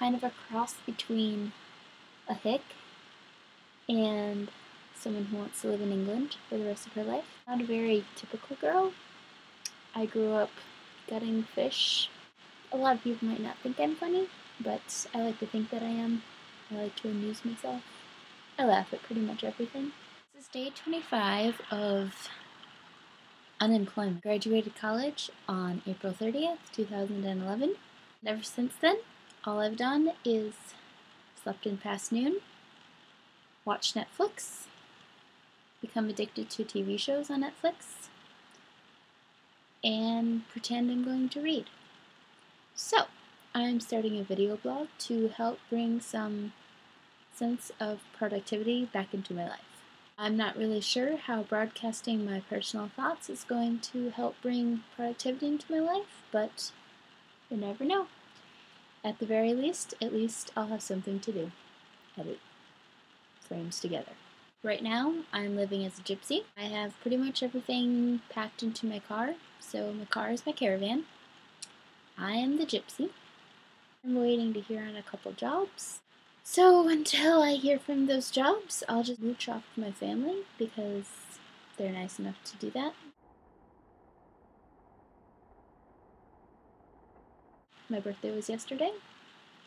kind of a cross between a hick and someone who wants to live in England for the rest of her life. Not a very typical girl. I grew up gutting fish. A lot of people might not think I'm funny, but I like to think that I am. I like to amuse myself. I laugh at pretty much everything. This is day 25 of unemployment. Graduated college on April 30th, 2011. ever since then, all I've done is slept in past noon, watched Netflix, become addicted to TV shows on Netflix, and pretend I'm going to read. So, I'm starting a video blog to help bring some sense of productivity back into my life. I'm not really sure how broadcasting my personal thoughts is going to help bring productivity into my life, but you never know. At the very least, at least I'll have something to do. Edit frames together. Right now, I'm living as a gypsy. I have pretty much everything packed into my car, so my car is my caravan. I am the gypsy. I'm waiting to hear on a couple jobs. So until I hear from those jobs, I'll just mooch off my family because they're nice enough to do that. My birthday was yesterday.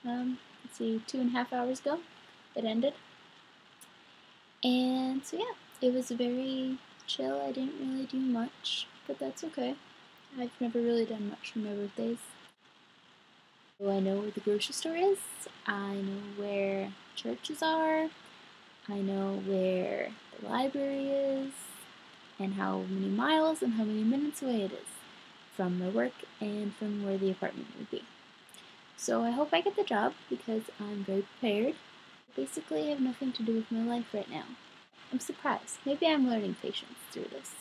Um, let's see, two and a half hours ago. It ended. And so yeah, it was very chill. I didn't really do much, but that's okay. I've never really done much for my birthdays. I know where the grocery store is. I know where churches are. I know where the library is and how many miles and how many minutes away it is from my work and from where the apartment would be. So I hope I get the job because I'm very prepared. Basically, I have nothing to do with my life right now. I'm surprised. Maybe I'm learning patience through this.